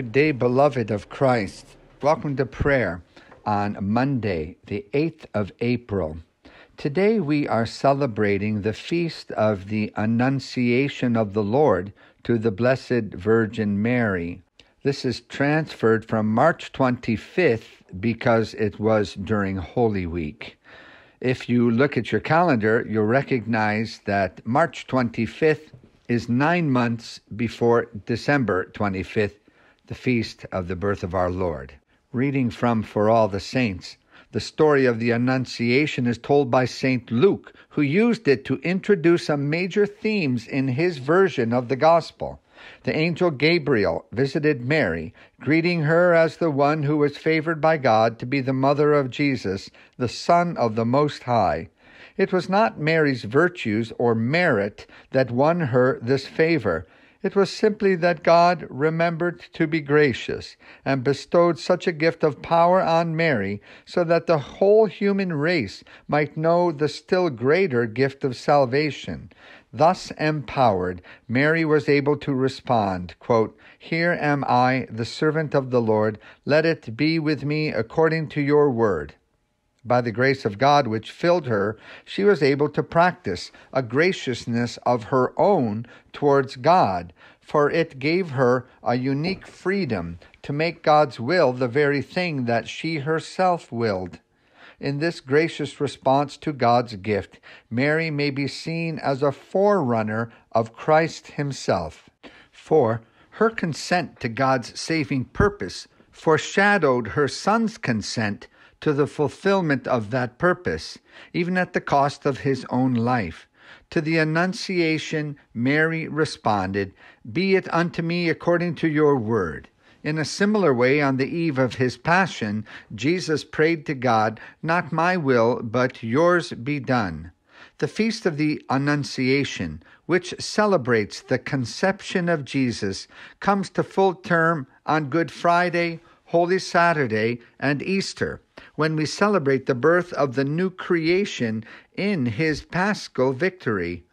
Good day, beloved of Christ. Welcome to prayer on Monday, the 8th of April. Today we are celebrating the feast of the Annunciation of the Lord to the Blessed Virgin Mary. This is transferred from March 25th because it was during Holy Week. If you look at your calendar, you'll recognize that March 25th is nine months before December 25th, the feast of the birth of our Lord. Reading from For All the Saints, the story of the Annunciation is told by St. Luke, who used it to introduce some major themes in his version of the Gospel. The angel Gabriel visited Mary, greeting her as the one who was favored by God to be the mother of Jesus, the Son of the Most High. It was not Mary's virtues or merit that won her this favor. It was simply that God remembered to be gracious and bestowed such a gift of power on Mary so that the whole human race might know the still greater gift of salvation. Thus empowered, Mary was able to respond, quote, Here am I, the servant of the Lord. Let it be with me according to your word. By the grace of God which filled her, she was able to practice a graciousness of her own towards God, for it gave her a unique freedom to make God's will the very thing that she herself willed. In this gracious response to God's gift, Mary may be seen as a forerunner of Christ Himself. For her consent to God's saving purpose foreshadowed her Son's consent to the fulfillment of that purpose, even at the cost of his own life. To the Annunciation, Mary responded, Be it unto me according to your word. In a similar way, on the eve of his passion, Jesus prayed to God, Not my will, but yours be done. The Feast of the Annunciation, which celebrates the conception of Jesus, comes to full term on Good Friday, Holy Saturday, and Easter when we celebrate the birth of the new creation in his paschal victory.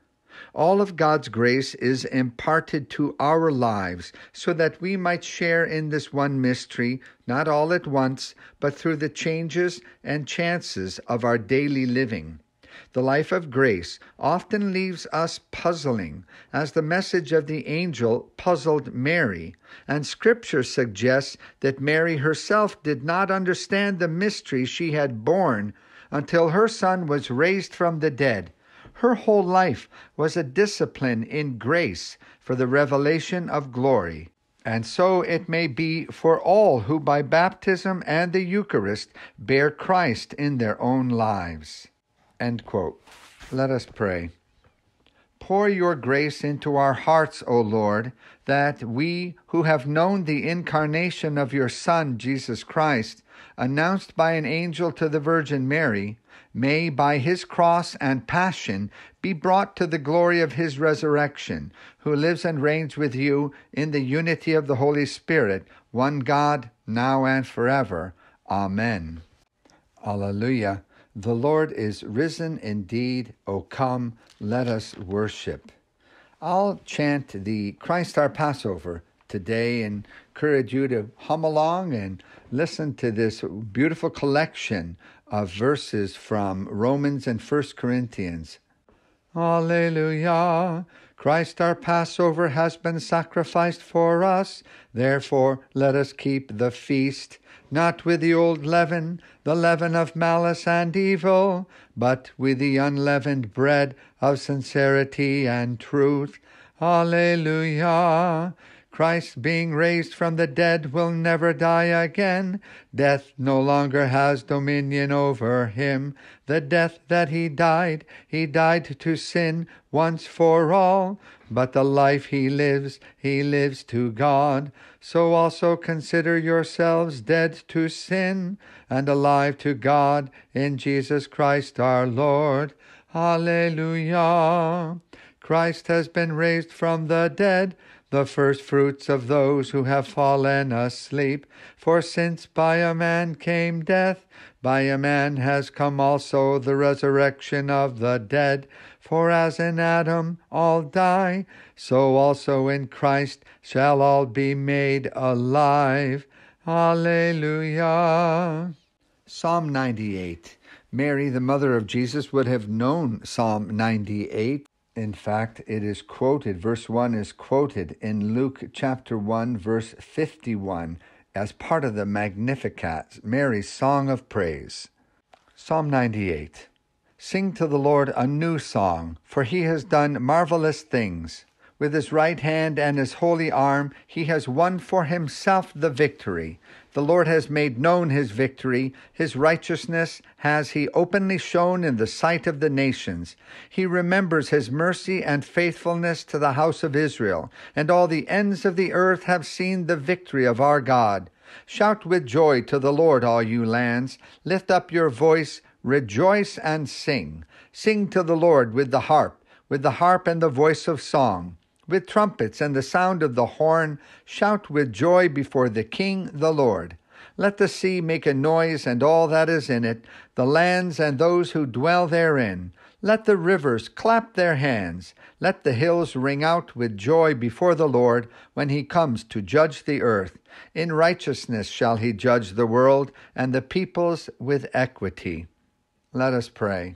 All of God's grace is imparted to our lives so that we might share in this one mystery, not all at once, but through the changes and chances of our daily living. The life of grace often leaves us puzzling, as the message of the angel puzzled Mary, and Scripture suggests that Mary herself did not understand the mystery she had borne until her son was raised from the dead. Her whole life was a discipline in grace for the revelation of glory. And so it may be for all who by baptism and the Eucharist bear Christ in their own lives. End quote. Let us pray. Pour your grace into our hearts, O Lord, that we who have known the incarnation of your Son, Jesus Christ, announced by an angel to the Virgin Mary, may by his cross and passion be brought to the glory of his resurrection, who lives and reigns with you in the unity of the Holy Spirit, one God, now and forever. Amen. Alleluia. The Lord is risen indeed. O come, let us worship. I'll chant the Christ our Passover today and encourage you to hum along and listen to this beautiful collection of verses from Romans and First Corinthians. Alleluia. Christ our Passover has been sacrificed for us. Therefore, let us keep the feast, not with the old leaven, the leaven of malice and evil, but with the unleavened bread of sincerity and truth. Alleluia. Christ, being raised from the dead, will never die again. Death no longer has dominion over him. The death that he died, he died to sin once for all. But the life he lives, he lives to God. So also consider yourselves dead to sin and alive to God in Jesus Christ our Lord. Alleluia. Christ has been raised from the dead the first fruits of those who have fallen asleep. For since by a man came death, by a man has come also the resurrection of the dead. For as in Adam all die, so also in Christ shall all be made alive. Alleluia. Psalm 98. Mary, the mother of Jesus, would have known Psalm 98. In fact, it is quoted, verse 1 is quoted in Luke chapter 1, verse 51, as part of the Magnificat, Mary's song of praise. Psalm 98. Sing to the Lord a new song, for he has done marvelous things. With his right hand and his holy arm, he has won for himself the victory. The Lord has made known his victory. His righteousness has he openly shown in the sight of the nations. He remembers his mercy and faithfulness to the house of Israel, and all the ends of the earth have seen the victory of our God. Shout with joy to the Lord, all you lands. Lift up your voice, rejoice and sing. Sing to the Lord with the harp, with the harp and the voice of song with trumpets and the sound of the horn, shout with joy before the King, the Lord. Let the sea make a noise and all that is in it, the lands and those who dwell therein. Let the rivers clap their hands. Let the hills ring out with joy before the Lord when he comes to judge the earth. In righteousness shall he judge the world and the peoples with equity. Let us pray.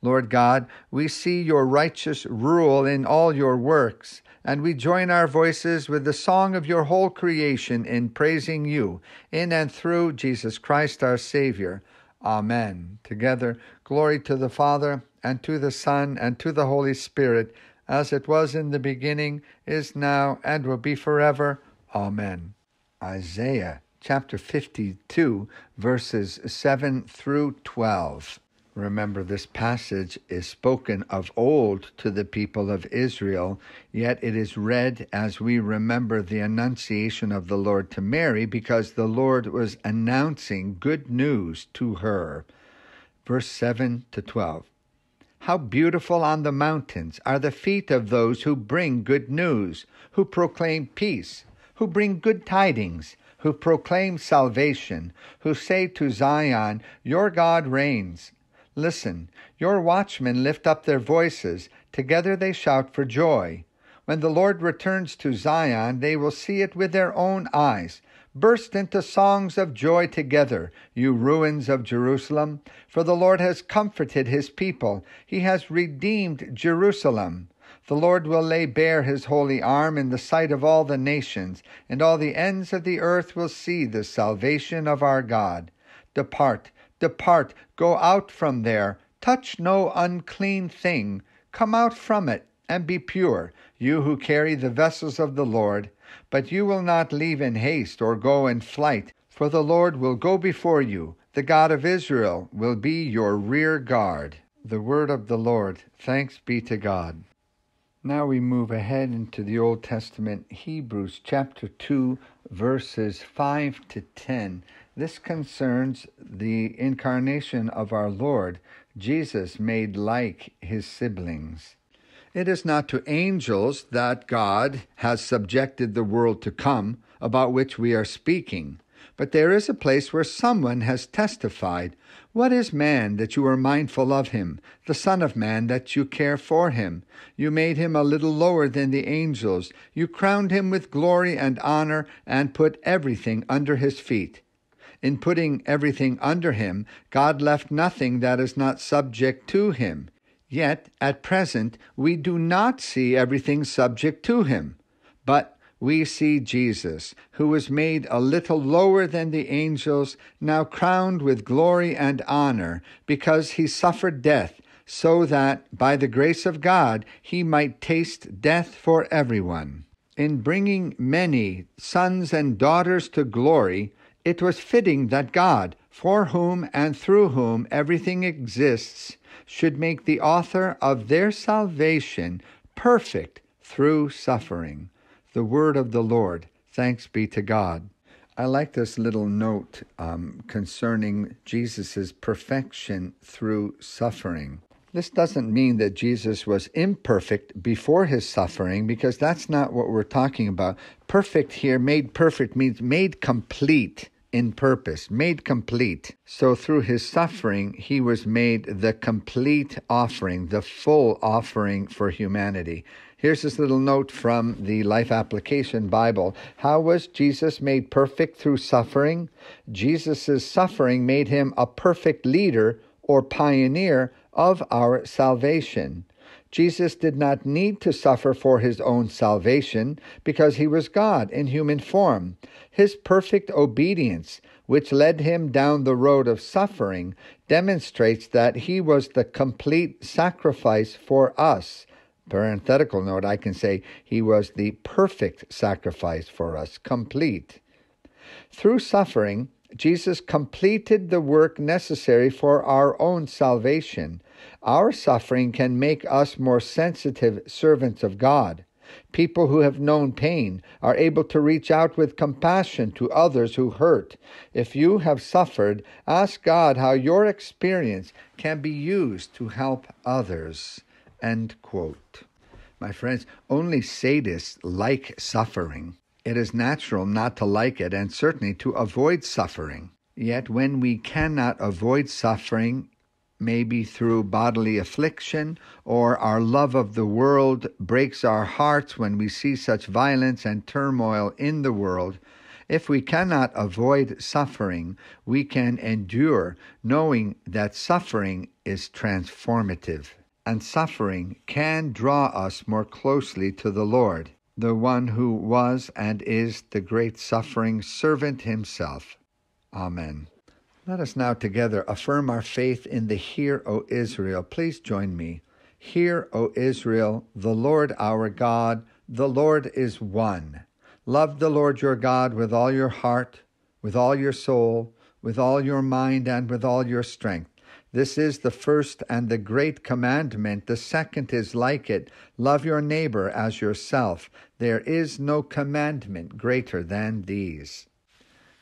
Lord God, we see your righteous rule in all your works, and we join our voices with the song of your whole creation in praising you, in and through Jesus Christ our Savior. Amen. Together, glory to the Father, and to the Son, and to the Holy Spirit, as it was in the beginning, is now, and will be forever. Amen. Isaiah chapter 52, verses 7 through 12. Remember, this passage is spoken of old to the people of Israel, yet it is read as we remember the annunciation of the Lord to Mary because the Lord was announcing good news to her. Verse 7 to 12. How beautiful on the mountains are the feet of those who bring good news, who proclaim peace, who bring good tidings, who proclaim salvation, who say to Zion, Your God reigns. Listen, your watchmen lift up their voices, together they shout for joy. When the Lord returns to Zion, they will see it with their own eyes. Burst into songs of joy together, you ruins of Jerusalem, for the Lord has comforted his people. He has redeemed Jerusalem. The Lord will lay bare his holy arm in the sight of all the nations, and all the ends of the earth will see the salvation of our God. Depart, Depart, go out from there, touch no unclean thing, come out from it, and be pure, you who carry the vessels of the Lord. But you will not leave in haste or go in flight, for the Lord will go before you. The God of Israel will be your rear guard. The word of the Lord. Thanks be to God. Now we move ahead into the Old Testament, Hebrews chapter 2, verses 5 to 10. This concerns the incarnation of our Lord, Jesus made like his siblings. It is not to angels that God has subjected the world to come, about which we are speaking. But there is a place where someone has testified, What is man that you are mindful of him, the Son of Man that you care for him? You made him a little lower than the angels. You crowned him with glory and honor, and put everything under his feet. In putting everything under him, God left nothing that is not subject to him. Yet, at present, we do not see everything subject to him. But we see Jesus, who was made a little lower than the angels, now crowned with glory and honor, because he suffered death, so that, by the grace of God, he might taste death for everyone. In bringing many sons and daughters to glory, it was fitting that God, for whom and through whom everything exists, should make the author of their salvation perfect through suffering. The word of the Lord. Thanks be to God. I like this little note um, concerning Jesus' perfection through suffering. This doesn't mean that Jesus was imperfect before his suffering, because that's not what we're talking about. Perfect here, made perfect, means made complete in purpose, made complete. So through his suffering, he was made the complete offering, the full offering for humanity. Here's this little note from the Life Application Bible. How was Jesus made perfect through suffering? Jesus' suffering made him a perfect leader or pioneer of our salvation. Jesus did not need to suffer for his own salvation because he was God in human form. His perfect obedience, which led him down the road of suffering, demonstrates that he was the complete sacrifice for us. Parenthetical note, I can say he was the perfect sacrifice for us, complete. Through suffering, Jesus completed the work necessary for our own salvation. Our suffering can make us more sensitive servants of God. People who have known pain are able to reach out with compassion to others who hurt. If you have suffered, ask God how your experience can be used to help others. End quote. My friends, only sadists like suffering. It is natural not to like it and certainly to avoid suffering. Yet, when we cannot avoid suffering, maybe through bodily affliction, or our love of the world breaks our hearts when we see such violence and turmoil in the world, if we cannot avoid suffering, we can endure knowing that suffering is transformative. And suffering can draw us more closely to the Lord the one who was and is the great suffering servant himself. Amen. Let us now together affirm our faith in the Hear, O Israel. Please join me. Hear, O Israel, the Lord our God, the Lord is one. Love the Lord your God with all your heart, with all your soul, with all your mind, and with all your strength. This is the first and the great commandment. The second is like it love your neighbor as yourself. There is no commandment greater than these.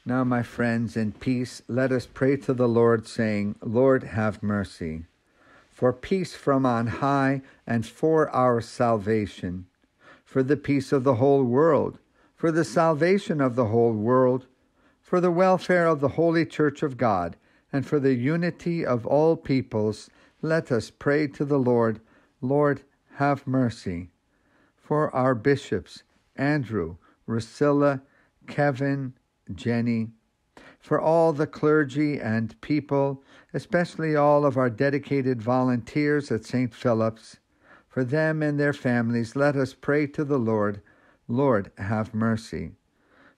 Now, my friends, in peace, let us pray to the Lord, saying, Lord, have mercy. For peace from on high and for our salvation, for the peace of the whole world, for the salvation of the whole world, for the welfare of the holy church of God and for the unity of all peoples, let us pray to the Lord, Lord, have mercy. For our bishops, Andrew, Riscylla, Kevin, Jenny, for all the clergy and people, especially all of our dedicated volunteers at St. Philip's, for them and their families, let us pray to the Lord, Lord, have mercy.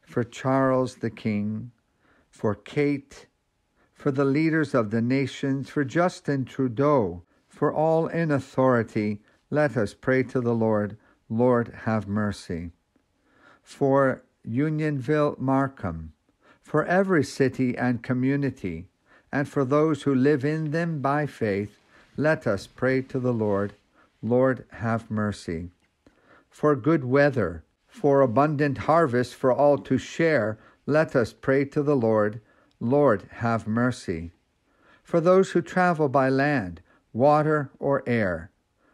For Charles the King, for Kate, for the leaders of the nations, for Justin Trudeau, for all in authority, let us pray to the Lord, Lord, have mercy. For Unionville, Markham, for every city and community, and for those who live in them by faith, let us pray to the Lord, Lord, have mercy. For good weather, for abundant harvest for all to share, let us pray to the Lord, Lord, have mercy. For those who travel by land, water, or air,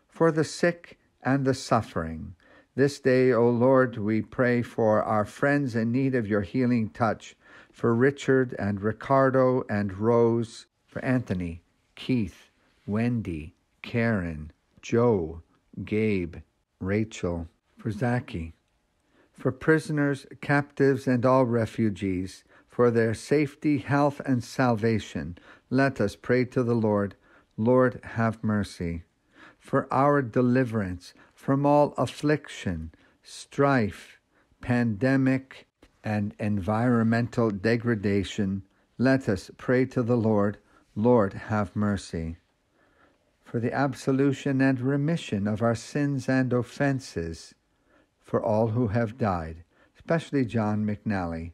for the sick and the suffering. This day, O Lord, we pray for our friends in need of your healing touch, for Richard and Ricardo and Rose, for Anthony, Keith, Wendy, Karen, Joe, Gabe, Rachel, for Zaki, for prisoners, captives, and all refugees, for their safety, health, and salvation, let us pray to the Lord. Lord, have mercy. For our deliverance from all affliction, strife, pandemic, and environmental degradation, let us pray to the Lord. Lord, have mercy. For the absolution and remission of our sins and offenses, for all who have died, especially John McNally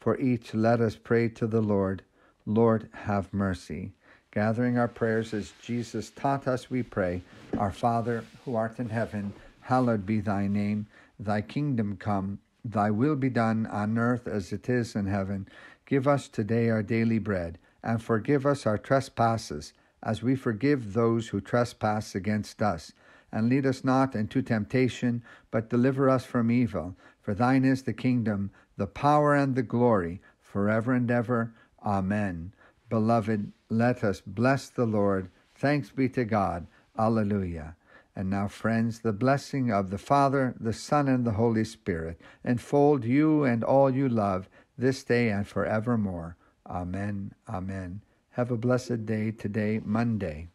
for each, let us pray to the Lord. Lord, have mercy. Gathering our prayers as Jesus taught us, we pray, Our Father, who art in heaven, hallowed be thy name. Thy kingdom come, thy will be done on earth as it is in heaven. Give us today our daily bread, and forgive us our trespasses, as we forgive those who trespass against us. And lead us not into temptation, but deliver us from evil. For thine is the kingdom, the power, and the glory forever and ever. Amen. Beloved, let us bless the Lord. Thanks be to God. Alleluia. And now, friends, the blessing of the Father, the Son, and the Holy Spirit enfold you and all you love this day and forevermore. Amen. Amen. Have a blessed day today, Monday.